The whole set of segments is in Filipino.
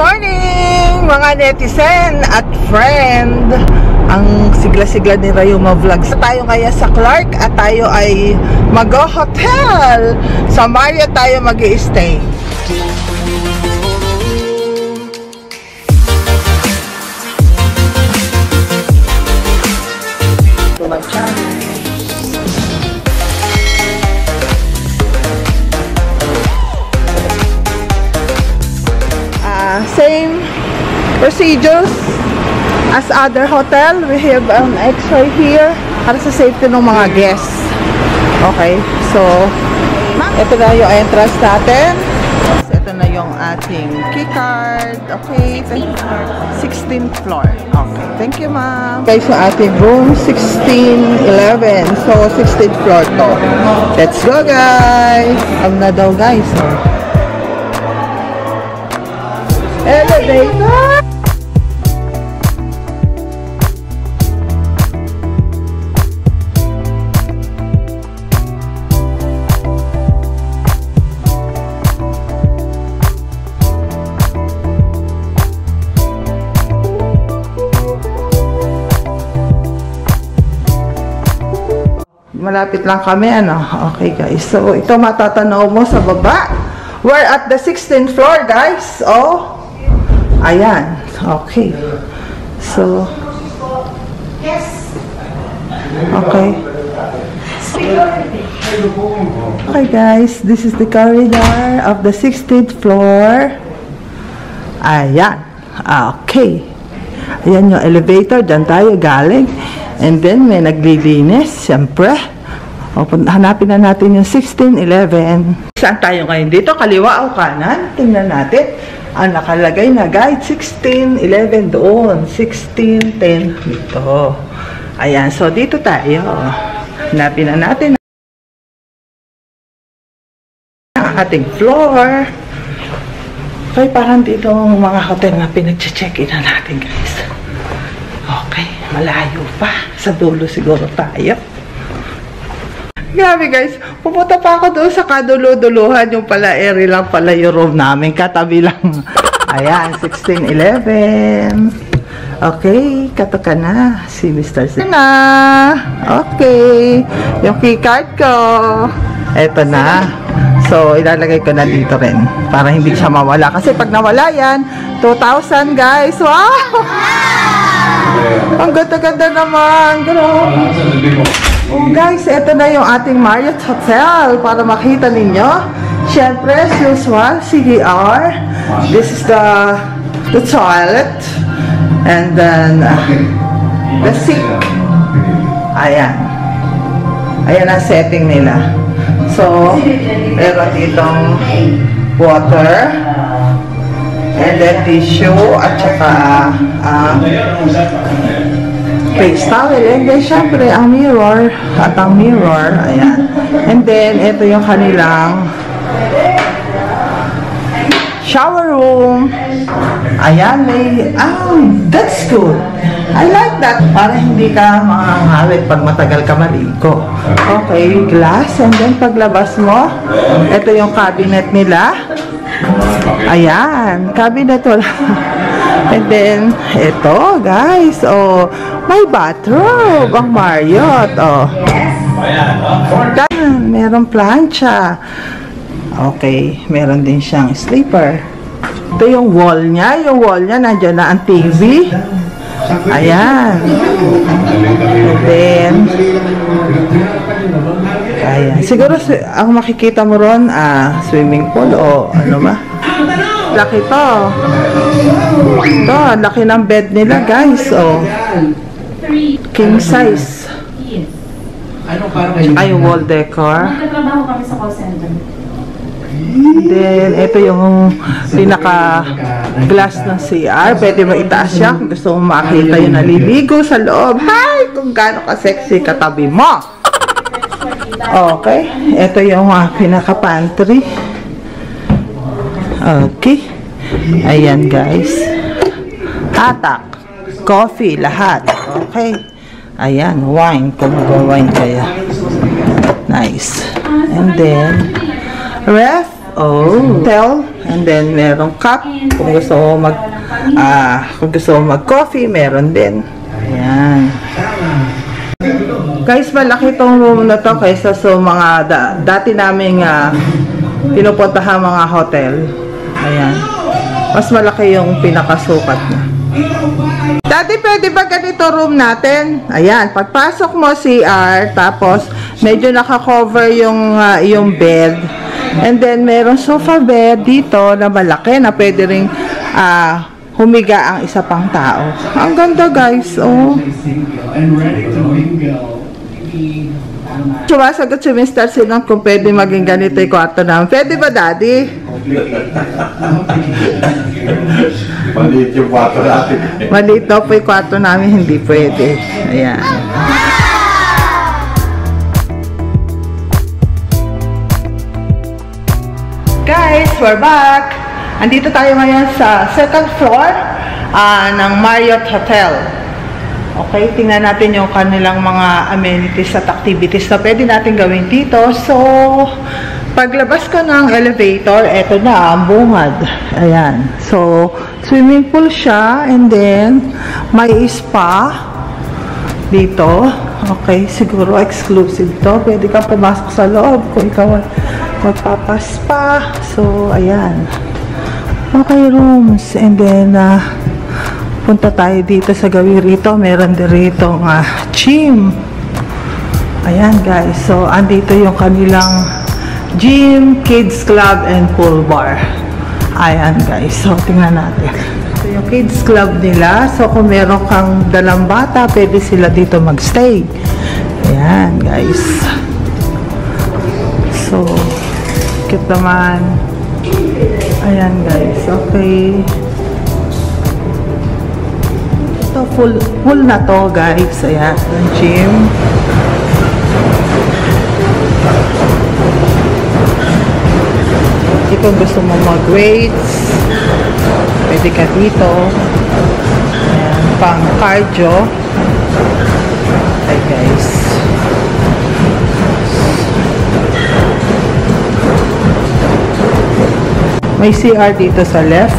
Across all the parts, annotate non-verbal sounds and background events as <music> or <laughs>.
morning mga netizen at friend. Ang sigla-sigla ni Rayuma Vlogs tayo kaya sa Clark at tayo ay mag-hotel. Sa Marriott tayo mag procedures as other hotel. We have an X-ray here para sa safety ng mga guests. Okay, so ito na yung entrance natin. Ito na yung ating key card. Okay, 16th floor. Okay, thank you ma'am. Guys, yung ating room, 1611. So, 16th floor to. Let's go guys! Am na daw guys. Elevator! Malapit lang kami, ano? Okay, guys. So, ito matatanaw mo sa baba. We're at the 16th floor, guys. Oh. Ayan. Okay. So. Okay. Okay, guys. This is the corridor of the 16th floor. Ayan. Okay. Ayan yung elevator. Diyan tayo galing. And then, may naglilinis. Siyempre. O, hanapin na natin yung 1611. Saan tayo ngayon dito? Kaliwa o kanan? Tingnan natin. Ang nakalagay na guide, 1611 doon. 1610 dito. Ayan. So, dito tayo. Hanapin na natin ang ating floor. Okay, parang dito mga hotel na pinag-check-in na natin, guys. Okay, malayo pa. Sa dulo siguro tayo. Grabe guys, pupunta pa ako doon sa kadulo-duluhan. Yung pala, area lang pala yung room namin. Katabi lang. <laughs> Ayan, 1611. Okay, katoka na si Mr. Sina. Okay, yung keycard ko. Eto na. So, ilalagay ko na dito rin. Para hindi siya mawala. Kasi pag nawala yan, 2,000 guys. Wow! Ang ganda-ganda naman. Grabe. Oh guys, ito na yung ating Marriott Hotel para makita ninyo. Siyempre, usual, CDR. This is the the toilet. And then, uh, the sink. Ayan. Ayan ang setting nila. So, meron ditong water. And then tissue at saka uh, face towel. And then, syempre, ang mirror at ang mirror. Ayan. And then, ito yung kanilang shower room. Ayan, may, ah, that's good. I like that. Para hindi ka makangawit pag matagal ka maligo. Okay, glass. And then, paglabas mo, ito yung cabinet nila. Ayan, cabinet wala. And then, ito, guys. Oh, may bathrobe ang Marriott. Oh. Ayan, merong plancha. Okay, meron din siyang sleeper. Ito yung wall niya. Yung wall niya, nandiyan na ang TV. Ayan. And then, ayan. Siguro, si- ang makikita mo ron, ah, swimming pool o ano ba? Laki to. Ito, laki ng bed nila, guys. Oh. King size. Ay, wall decor. Nagtatrabaho kami sa call center. Then, ito yung pinaka glass ng CR. Pwede mo itaas siya kung gusto mo makita yung naliligo sa loob. Hi! Kung gaano ka-sexy katabi mo. Okay. Ito yung uh, pinaka pantry. Okay. Ayan, guys. Hatak. Coffee, lahat. Okay. Ayan, wine. Kung mag-wine kaya. Nice. And then, ref. Oh. Hotel. And then, merong cup. Kung gusto mo mag, ah, kung gusto mo mag-coffee, meron din. Ayan. Guys, malaki tong room na to kaysa sa mga da- dati naming ah, pinupuntahan mga hotel. Ayan. Mas malaki yung pinakasukat niya. Dati pwede ba ganito room natin? Ayan, pagpasok mo CR, tapos medyo nakakover yung, ah, yung bed. And then meron sofa bed dito na malaki na pwede ring ah, humiga ang isa pang tao. Ang ganda guys, oh. Sumasagot si Mr. Sinang kung pwede maging ganito yung kwarto namin. Pwede ba, Daddy? Maliit yung bato natin. Maliit daw po yung kwarto namin, hindi pwede. Ayan. Guys, we're back! Andito tayo ngayon sa second floor ah, ng Marriott Hotel. Okay, tingnan natin yung kanilang mga amenities at activities na pwede natin gawin dito. So, paglabas ko ng elevator, eto na, ang bungad. Ayan. So, swimming pool siya and then may spa dito. Okay, siguro exclusive to. Pwede ka pumasok sa loob kung ikaw magpapaspa. So, ayan. Okay, rooms. And then, ah, punta tayo dito sa gawin rito. Meron din rito nga gym. Ayan, guys. So, andito yung kanilang gym, kids club, and pool bar. Ayan, guys. So, tingnan natin. So, yung kids club nila. So, kung meron kang dalang bata, pwede sila dito magstay. Ayan, guys. So, cute naman. Ayan, guys. Okay. Ito, full, full na to, guys. Ayan, yung gym. Kung gusto mo mag-weights, pwede ka dito. Ayan, pang cardio. Okay, guys. May CR dito sa left.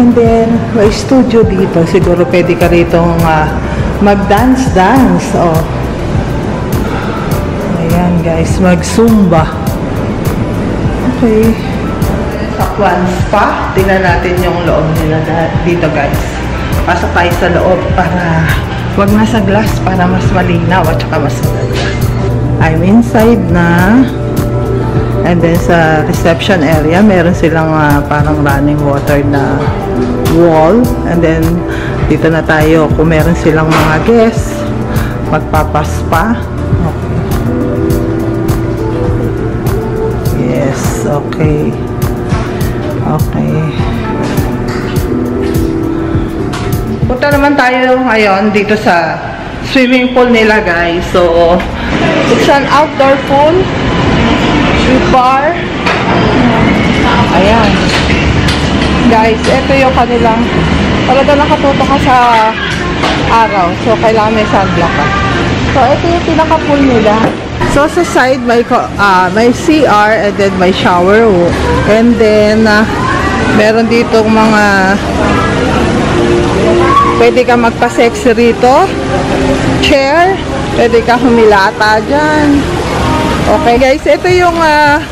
And then, may studio dito. Siguro pwede ka rito mag-dance-dance. Oh. Ayan guys, mag-zumba. Okay. Sa Kwan Spa, tingnan natin yung loob nila dito guys. Pasok tayo sa loob para wag nasa glass para mas malinaw at saka mas maganda. I'm inside na. And then sa reception area, meron silang ah, parang running water na wall. And then dito na tayo kung meron silang mga guests, magpapaspa. Okay. Okay. Punta naman tayo ngayon dito sa swimming pool nila guys. So, it's an outdoor pool with bar. Ayan. Guys, ito yung kanilang talaga nakatuto ka sa araw. So, kailangan may sunblock ka. So, ito yung pinaka-pool nila. So, sa side, may, ah, may CR and then may shower. And then, ah, meron dito mga pwede ka magpa-sexy rito. Chair. Pwede ka humilata dyan. Okay guys, ito yung ah,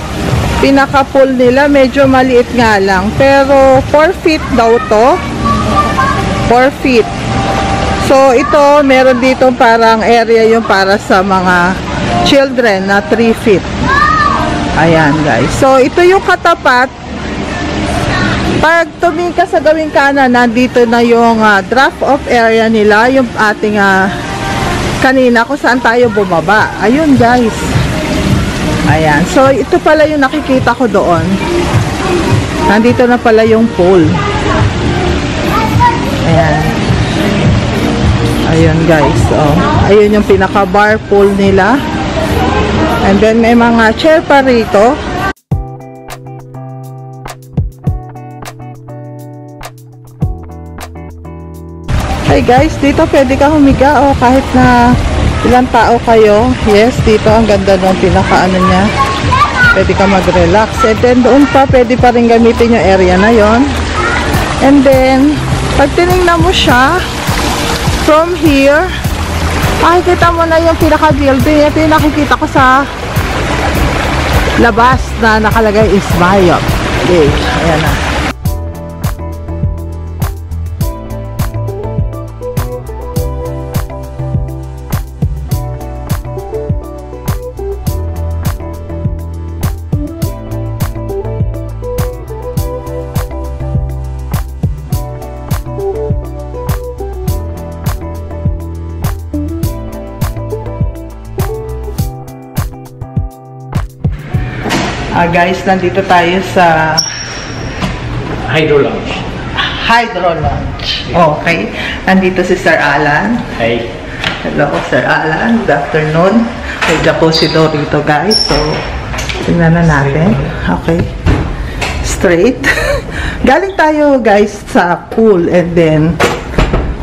pinaka-pool nila. Medyo maliit nga lang. Pero 4 feet daw to. 4 feet. So ito, meron dito parang area yung para sa mga children na 3 feet. Ayan guys. So ito yung katapat. Pag tumingin ka sa gawing kanan, nandito na yung ah, drop off area nila, yung ating ah, kanina kung saan tayo bumaba. Ayun guys. Ayan. So, ito pala yung nakikita ko doon. Nandito na pala yung pool. Ayan. Ayun guys. Oh. Ayun yung pinaka-bar pool nila. And then may mga chair pa rito. Hi guys, dito pwede ka humiga o kahit na ilang tao kayo. Yes, dito ang ganda ng pinaka ano niya. Pwede ka mag-relax. And then doon pa, pwede pa rin gamitin yung area na yon. And then, pag tinignan mo siya, from here, makikita mo na yung pinaka-building. Ito yung nakikita ko sa labas na nakalagay is Mayo. Okay, ayan na. Guys, nandito tayo sa Hydro Lounge. Hydro Lounge. Okay. Nandito si Sir Alan. Hey. Hello, Sir Alan. Good afternoon. May jacuzzi daw rito, guys. So, tingnan na natin. Okay. Straight. <laughs> Galing tayo, guys, sa pool. And then,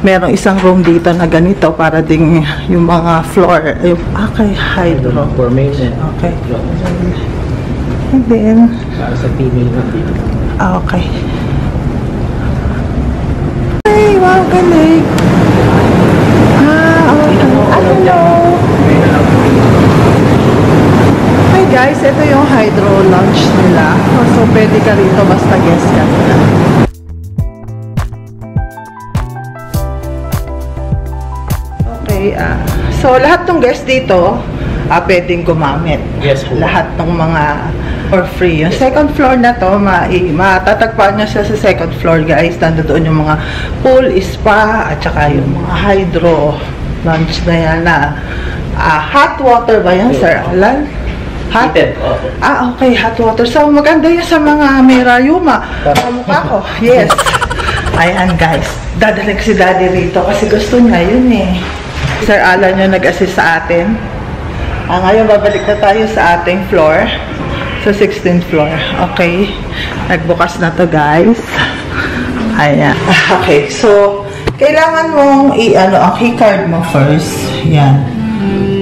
merong isang room dito na ganito para ding yung mga floor. Yung, okay, hydro. For and Okay. And then, para sa female na dito. ah, okay. Hey, wow, galing. Ah, okay. Ah, hello. Hi guys, ito yung hydro lounge nila. So, pwede ka rito basta guest ka nila. Okay, ah. So, lahat ng guest dito, ah, pwedeng gumamit. Yes po. Lahat ng mga for free. Yung second floor na to, ma matatagpuan nyo siya sa second floor, guys. Nandoon yung mga pool, spa, at saka yung mga hydro lounge na yan na ah, hot water ba yan, Sir Alan? Hot? Heated. Ah, okay, hot water. So, maganda yan sa mga may rayuma. Sa mukha ko. Yes. <laughs> Ayan, guys. Dadalik si Daddy rito kasi gusto niya yun eh. Sir Alan yung nag-assist sa atin. Ah, ngayon, babalik na tayo sa ating floor. Sa 16th floor. Okay. Nagbukas na to, guys. Ayan. <laughs> Okay. So, kailangan mong i-ano, ang keycard mo first. Yan.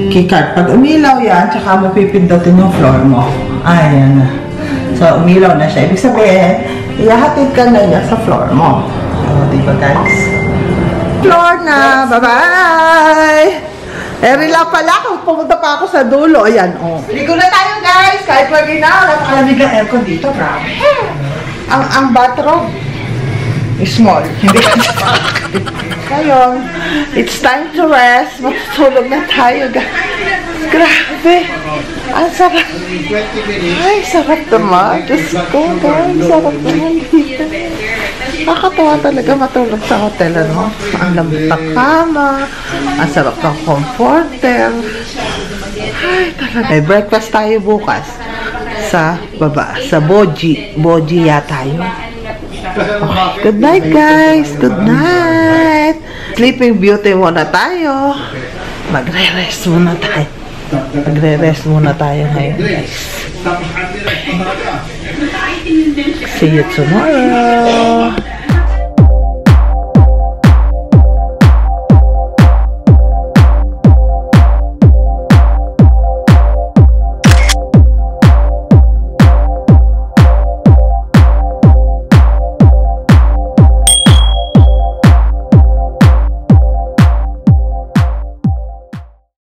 Keycard. Pag umilaw yan, tsaka mo pipindutin yung floor mo. Ayan. So, umilaw na siya. Ibig sabihin, ihahatid ka na niya sa floor mo. O, diba guys? Floor na! Bye-bye! Eri lang pala kung pumunta pa ako sa dulo. Ayan, oh. Ligo na tayo, guys! Kahit wag na, napakalamig ng aircon dito, grabe. Ang, ang bathroom, small. Hindi Ngayon, it's time to rest. Matutulog na tayo, guys. Grabe. Ang sarap. Ay, sarap naman. Diyos ko, guys. Sarap naman dito. Nakakatawa talaga matulog sa hotel, ano? Ang lambot ng kama, ang sarap ng comforter. Ay, talaga. May breakfast tayo bukas sa baba, sa Boji. Boji yata yun. Okay. Good night, guys. Good night. Sleeping Beauty muna tayo. Magre-rest muna tayo. Magre-rest muna tayo ngayon, guys. <laughs> <laughs> See you tomorrow.